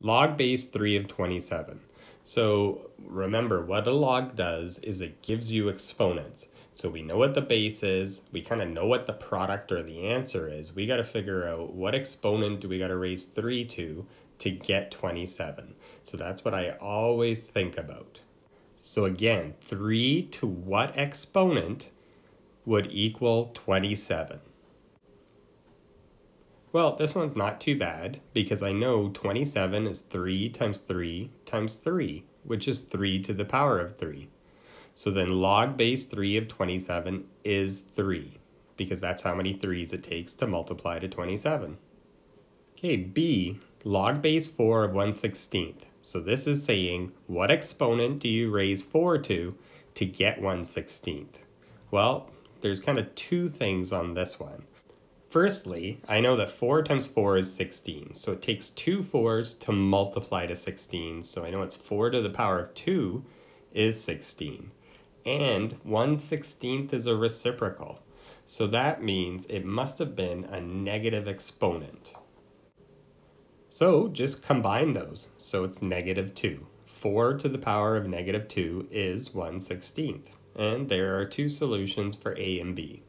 Log base 3 of 27. So remember, what a log does is it gives you exponents. So we know what the base is, we kind of know what the product or the answer is. We got to figure out what exponent do we got to raise 3 to to get 27. So that's what I always think about. So again, 3 to what exponent would equal 27? Well, this one's not too bad because I know 27 is 3 times 3 times 3, which is 3 to the power of 3. So then log base 3 of 27 is 3 because that's how many 3's it takes to multiply to 27. Okay, B, log base 4 of 1 16th. So this is saying what exponent do you raise 4 to to get 1 16th? Well, there's kind of two things on this one. Firstly, I know that 4 times 4 is 16, so it takes two 4s to multiply to 16, so I know it's 4 to the power of 2 is 16. And 1 16th is a reciprocal, so that means it must have been a negative exponent. So just combine those, so it's negative 2. 4 to the power of negative 2 is 1 16th, and there are two solutions for A and B.